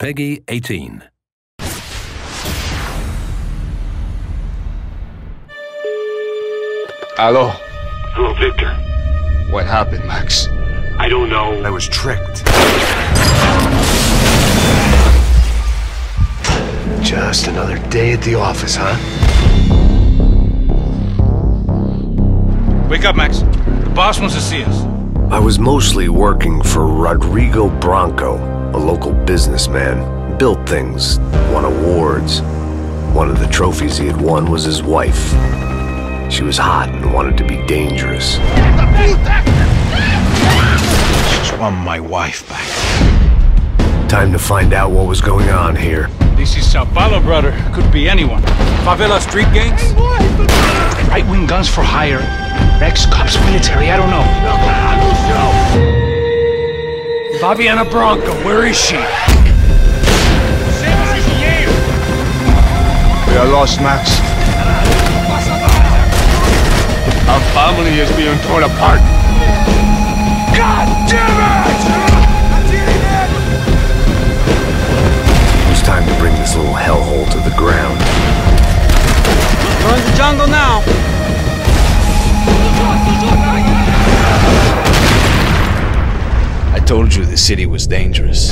PEGI 18. Hello. Hello, Victor. What happened, Max? I don't know. I was tricked. Just another day at the office, huh? Wake up, Max. The boss wants to see us. I was mostly working for Rodrigo Branco, a local businessman. Built things, won awards. One of the trophies he had won was his wife. She was hot and wanted to be dangerous. Just want my wife back. Time to find out what was going on here. This is Sao Paulo, brother. Could be anyone. Favela street gangs? Right-wing guns for hire. Ex-cops military, I don't know. Fabiana Branco, where is she? We are lost, Max. Our family is being torn apart. God damn it! It was time to bring this little hellhole to the ground. We're in the jungle now. Told you the city was dangerous.